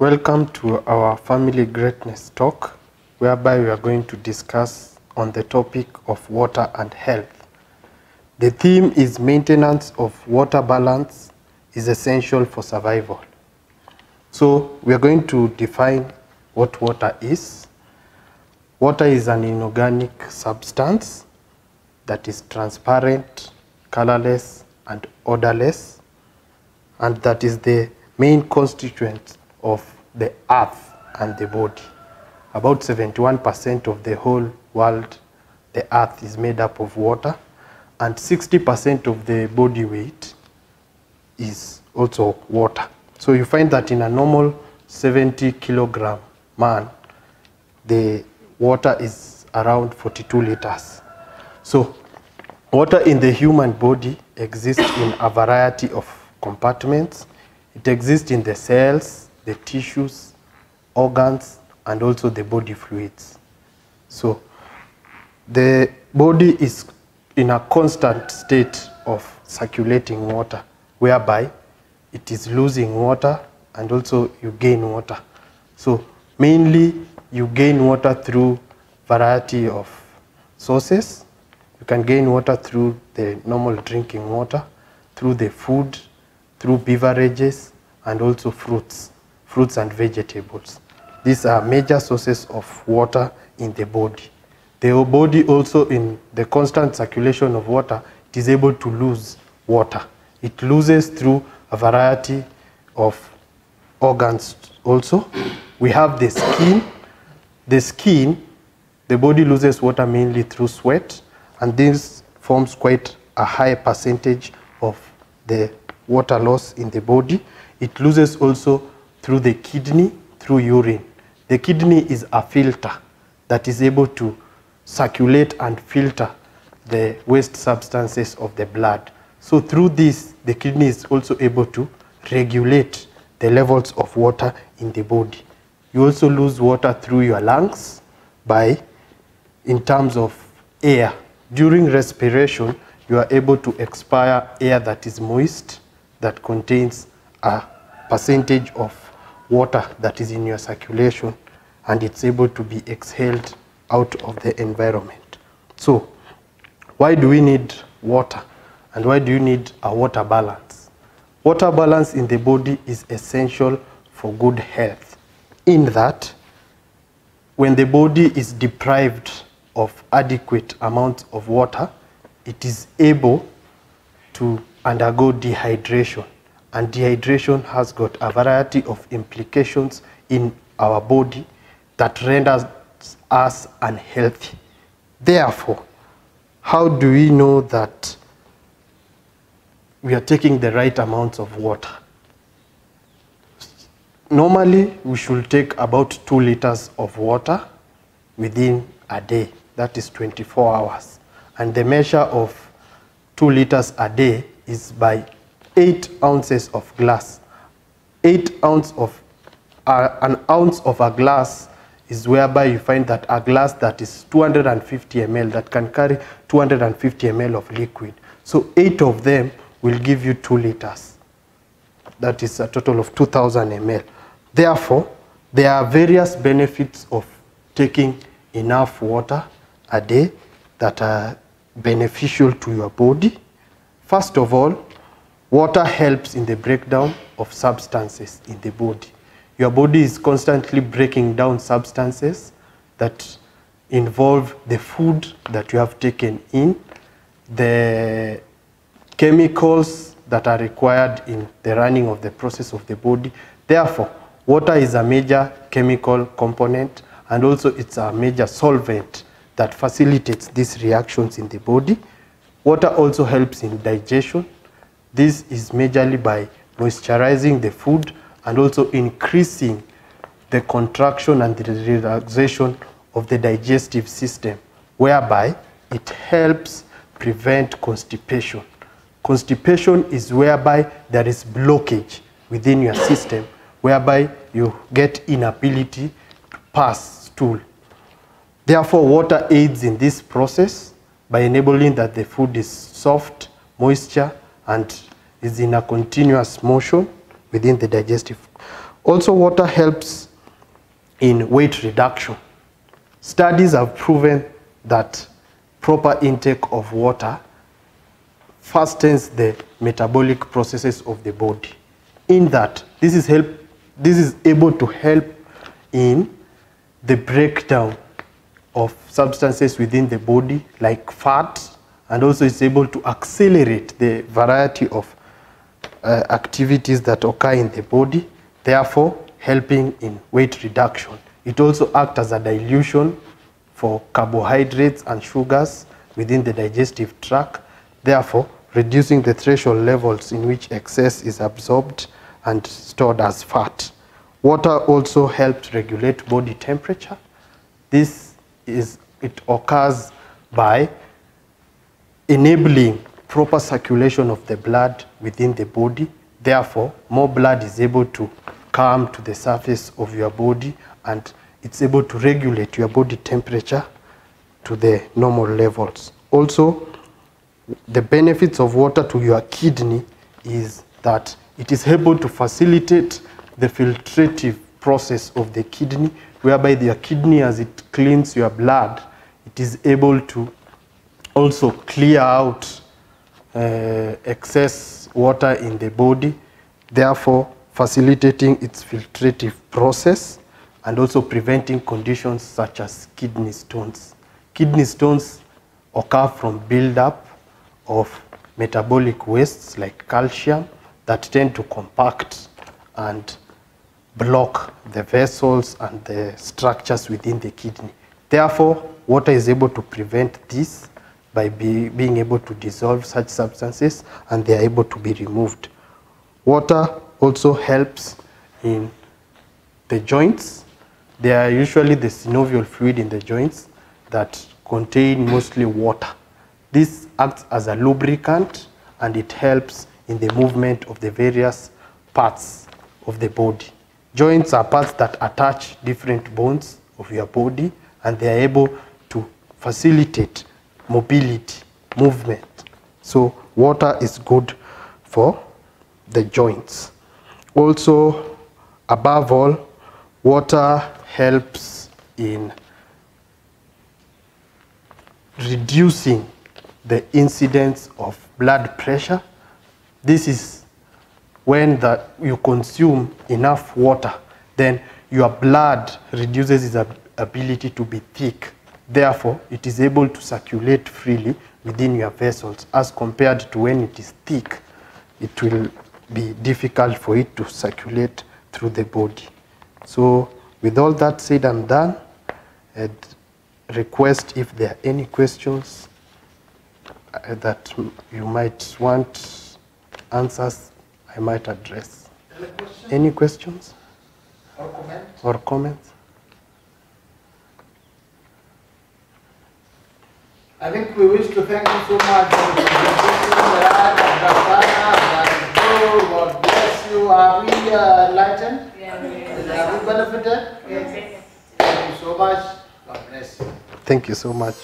Welcome to our family greatness talk, whereby we are going to discuss on the topic of water and health. The theme is maintenance of water balance is essential for survival. So we are going to define what water is. Water is an inorganic substance that is transparent, colorless, and odorless, and that is the main constituent of the earth and the body. About 71% of the whole world, the earth is made up of water, and 60% of the body weight is also water. So you find that in a normal 70 kilogram man, the water is around 42 liters. So water in the human body exists in a variety of compartments. It exists in the cells, the tissues, organs, and also the body fluids. So the body is in a constant state of circulating water, whereby it is losing water and also you gain water. So mainly you gain water through variety of sources. You can gain water through the normal drinking water, through the food, through beverages, and also fruits, fruits and vegetables. These are major sources of water in the body. The body also in the constant circulation of water, it is able to lose water. It loses through a variety of organs also. We have the skin. The skin, the body loses water mainly through sweat, and this forms quite a high percentage of the water loss in the body. It loses also through the kidney, through urine. The kidney is a filter that is able to circulate and filter the waste substances of the blood. So through this, the kidney is also able to regulate the levels of water in the body. You also lose water through your lungs by, in terms of air. During respiration, you are able to expire air that is moist, that contains a percentage of water that is in your circulation, and it's able to be exhaled out of the environment. So, why do we need water? And why do you need a water balance? Water balance in the body is essential for good health, in that when the body is deprived of adequate amounts of water, it is able to undergo dehydration. And dehydration has got a variety of implications in our body that renders us unhealthy. Therefore, how do we know that we are taking the right amounts of water? Normally, we should take about two liters of water within a day. That is 24 hours. And the measure of two liters a day is by eight ounces of glass. Eight ounce of uh, an ounce of a glass is whereby you find that a glass that is 250 ml that can carry 250 ml of liquid. So eight of them will give you two liters. That is a total of 2000 ml. Therefore, there are various benefits of taking enough water a day that are beneficial to your body. First of all, water helps in the breakdown of substances in the body. Your body is constantly breaking down substances that involve the food that you have taken in, the chemicals that are required in the running of the process of the body. Therefore, water is a major chemical component and also it's a major solvent that facilitates these reactions in the body. Water also helps in digestion. This is majorly by moisturizing the food and also increasing the contraction and the relaxation of the digestive system, whereby it helps prevent constipation. Constipation is whereby there is blockage within your system, whereby you get inability to pass stool. Therefore, water aids in this process by enabling that the food is soft, moisture, and is in a continuous motion within the digestive Also, water helps in weight reduction. Studies have proven that proper intake of water fastens the metabolic processes of the body. In that, this is help this is able to help in the breakdown of substances within the body like fat and also it's able to accelerate the variety of uh, activities that occur in the body therefore helping in weight reduction it also acts as a dilution for carbohydrates and sugars within the digestive tract therefore reducing the threshold levels in which excess is absorbed and stored as fat. Water also helps regulate body temperature. This is, it occurs by enabling proper circulation of the blood within the body. Therefore, more blood is able to come to the surface of your body and it's able to regulate your body temperature to the normal levels. Also, the benefits of water to your kidney is that it is able to facilitate the filtrative process of the kidney, whereby the kidney, as it cleans your blood, it is able to also clear out uh, excess water in the body, therefore facilitating its filtrative process and also preventing conditions such as kidney stones. Kidney stones occur from buildup of metabolic wastes like calcium that tend to compact and block the vessels and the structures within the kidney. Therefore, water is able to prevent this by be, being able to dissolve such substances and they are able to be removed. Water also helps in the joints. They are usually the synovial fluid in the joints that contain mostly water. This acts as a lubricant and it helps in the movement of the various parts of the body. Joints are parts that attach different bones of your body and they are able to facilitate mobility, movement. So water is good for the joints. Also, above all, water helps in reducing the incidence of blood pressure this is when the, you consume enough water, then your blood reduces its ability to be thick. Therefore, it is able to circulate freely within your vessels as compared to when it is thick, it will be difficult for it to circulate through the body. So with all that said and done, I'd request if there are any questions uh, that you might want answers I might address. Any questions Any questions or comments? or comments? I think we wish to thank you so much for the presentation, Rad, Dr. God bless you. Are we uh, enlightened? Are we benefited? Yes. Thank you so much. God bless you. Thank you so much.